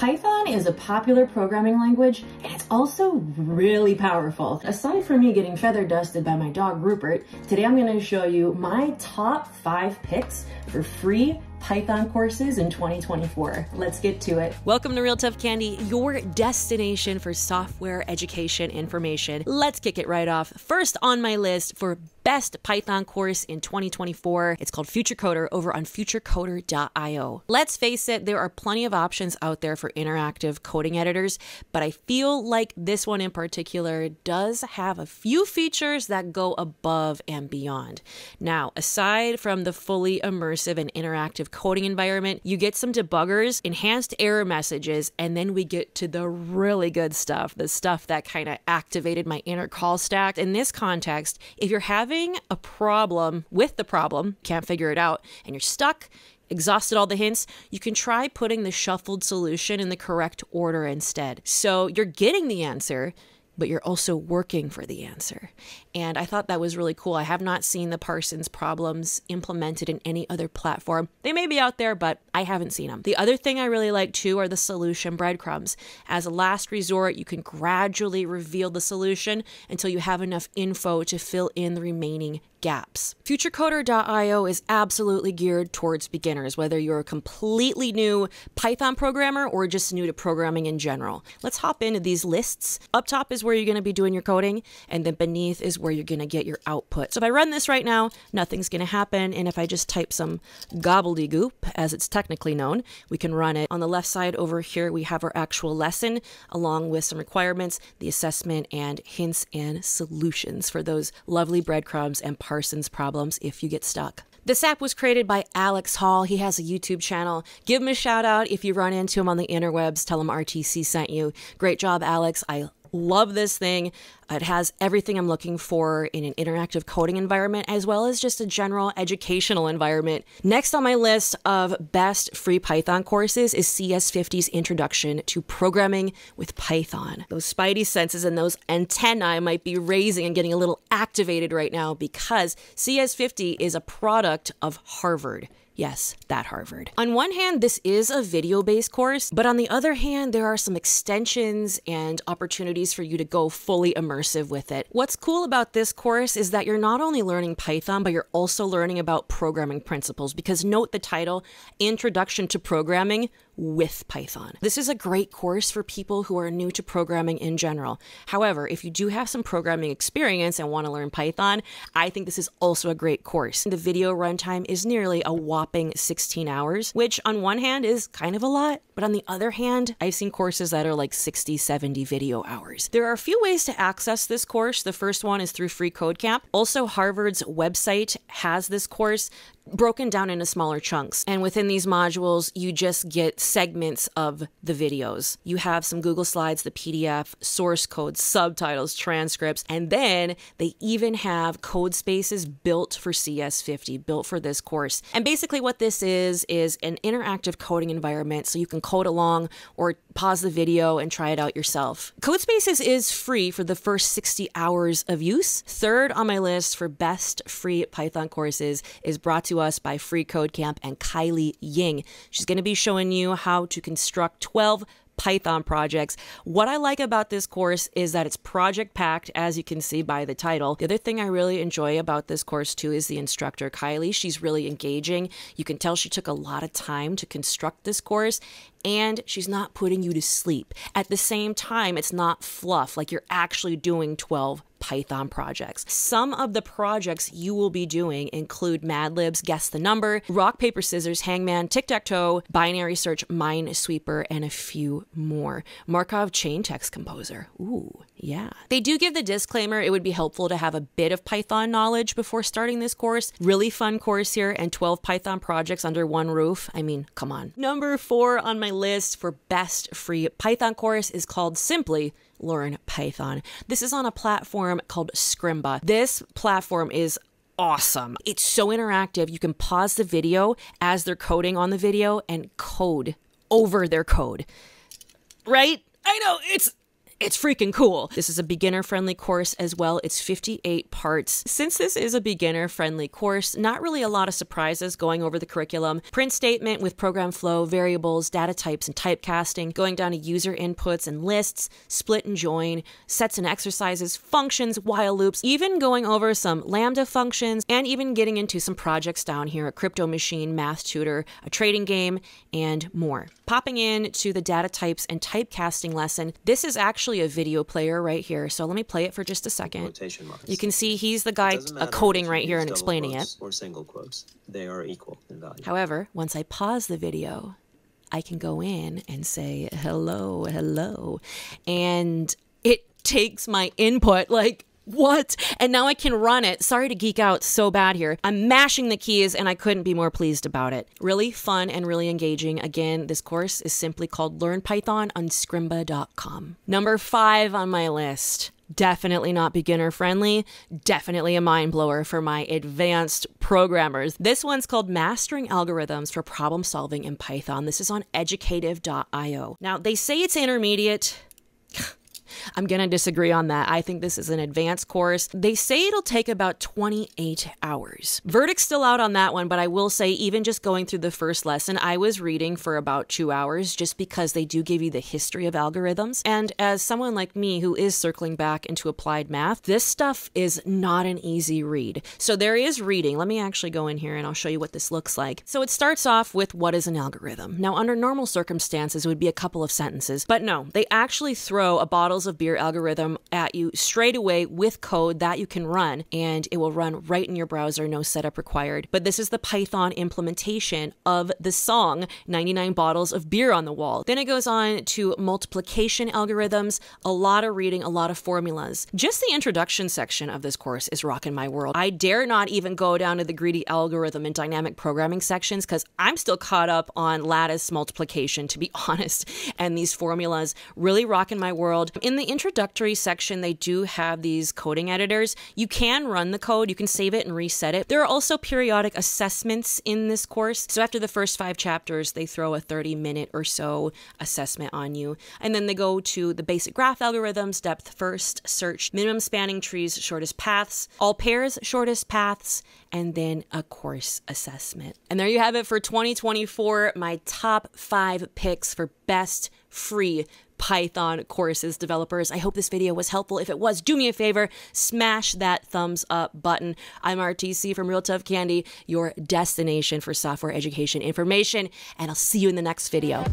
Python is a popular programming language and it's also really powerful. Aside from me getting feather dusted by my dog Rupert, today I'm going to show you my top five picks for free Python courses in 2024. Let's get to it. Welcome to Real Tough Candy, your destination for software education information. Let's kick it right off. First on my list for best Python course in 2024. It's called Future Coder over on futurecoder.io. Let's face it, there are plenty of options out there for interactive coding editors, but I feel like this one in particular does have a few features that go above and beyond. Now, aside from the fully immersive and interactive coding environment, you get some debuggers, enhanced error messages, and then we get to the really good stuff, the stuff that kind of activated my inner call stack. In this context, if you're having having a problem with the problem, can't figure it out, and you're stuck, exhausted all the hints, you can try putting the shuffled solution in the correct order instead. So you're getting the answer, but you're also working for the answer. And I thought that was really cool. I have not seen the Parsons problems implemented in any other platform. They may be out there, but I haven't seen them. The other thing I really like too are the solution breadcrumbs. As a last resort, you can gradually reveal the solution until you have enough info to fill in the remaining gaps. FutureCoder.io is absolutely geared towards beginners, whether you're a completely new Python programmer or just new to programming in general. Let's hop into these lists. Up top is where you're going to be doing your coding, and then beneath is where you're going to get your output. So if I run this right now, nothing's going to happen. And if I just type some gobbledygook, as it's technically known, we can run it. On the left side over here, we have our actual lesson along with some requirements, the assessment, and hints and solutions for those lovely breadcrumbs and Parsons problems if you get stuck. This app was created by Alex Hall. He has a YouTube channel. Give him a shout out if you run into him on the interwebs. Tell him RTC sent you. Great job, Alex. I Love this thing. It has everything I'm looking for in an interactive coding environment, as well as just a general educational environment. Next on my list of best free Python courses is CS50's Introduction to Programming with Python. Those spidey senses and those antennae might be raising and getting a little activated right now because CS50 is a product of Harvard. Yes, that Harvard. On one hand, this is a video based course, but on the other hand, there are some extensions and opportunities for you to go fully immersive with it. What's cool about this course is that you're not only learning Python, but you're also learning about programming principles because note the title Introduction to Programming with Python. This is a great course for people who are new to programming in general. However, if you do have some programming experience and want to learn Python, I think this is also a great course. The video runtime is nearly a whopping 16 hours, which on one hand is kind of a lot, but on the other hand, I've seen courses that are like 60, 70 video hours. There are a few ways to access this course. The first one is through Free Code Camp. Also, Harvard's website has this course broken down into smaller chunks. And within these modules, you just get segments of the videos. You have some Google Slides, the PDF, source code, subtitles, transcripts, and then they even have Codespaces built for CS50, built for this course. And basically, what this is, is an interactive coding environment so you can code along or pause the video and try it out yourself. Codespaces is free for the first 60 hours of use. Third on my list for best free Python courses is brought to us by Free Code Camp and Kylie Ying. She's going to be showing you how to construct 12 Python projects. What I like about this course is that it's project packed, as you can see by the title. The other thing I really enjoy about this course, too, is the instructor, Kylie. She's really engaging. You can tell she took a lot of time to construct this course, and she's not putting you to sleep. At the same time, it's not fluff, like you're actually doing 12 Python projects. Some of the projects you will be doing include Mad Libs, Guess the Number, Rock, Paper, Scissors, Hangman, Tic Tac Toe, Binary Search, Minesweeper, and a few more. Markov Chain Text Composer. Ooh, yeah. They do give the disclaimer it would be helpful to have a bit of Python knowledge before starting this course. Really fun course here and 12 Python projects under one roof. I mean, come on. Number four on my list for best free Python course is called simply Learn Python. This is on a platform called Scrimba. This platform is awesome. It's so interactive. You can pause the video as they're coding on the video and code over their code. Right? I know it's it's freaking cool. This is a beginner friendly course as well. It's 58 parts. Since this is a beginner friendly course, not really a lot of surprises going over the curriculum. Print statement with program flow, variables, data types, and typecasting, going down to user inputs and lists, split and join, sets and exercises, functions, while loops, even going over some Lambda functions, and even getting into some projects down here a crypto machine, math tutor, a trading game, and more. Popping in to the data types and typecasting lesson, this is actually a video player right here. So let me play it for just a second. You can see he's the guy uh, coding right here and explaining it. Or single quotes. They are equal in value. However, once I pause the video, I can go in and say hello, hello. And it takes my input like what? And now I can run it. Sorry to geek out so bad here. I'm mashing the keys and I couldn't be more pleased about it. Really fun and really engaging. Again, this course is simply called Learn Python on scrimba.com. Number five on my list. Definitely not beginner friendly. Definitely a mind blower for my advanced programmers. This one's called Mastering Algorithms for Problem Solving in Python. This is on educative.io. Now, they say it's intermediate. I'm going to disagree on that. I think this is an advanced course. They say it'll take about 28 hours. Verdict's still out on that one, but I will say, even just going through the first lesson, I was reading for about two hours just because they do give you the history of algorithms. And as someone like me who is circling back into applied math, this stuff is not an easy read. So there is reading. Let me actually go in here and I'll show you what this looks like. So it starts off with what is an algorithm. Now, under normal circumstances, it would be a couple of sentences, but no, they actually throw a bottles of beer algorithm at you straight away with code that you can run, and it will run right in your browser, no setup required. But this is the Python implementation of the song 99 Bottles of Beer on the Wall. Then it goes on to multiplication algorithms, a lot of reading, a lot of formulas. Just the introduction section of this course is rocking my world. I dare not even go down to the greedy algorithm and dynamic programming sections because I'm still caught up on lattice multiplication, to be honest, and these formulas really rocking my world. In the introductory section, they do have these coding editors. You can run the code, you can save it and reset it. There are also periodic assessments in this course. So after the first five chapters, they throw a 30 minute or so assessment on you. And then they go to the basic graph algorithms, depth first, search, minimum spanning trees, shortest paths, all pairs, shortest paths, and then a course assessment. And there you have it for 2024, my top five picks for best free Python courses developers. I hope this video was helpful. If it was, do me a favor, smash that thumbs up button. I'm RTC from Real Tough Candy, your destination for software education information, and I'll see you in the next video.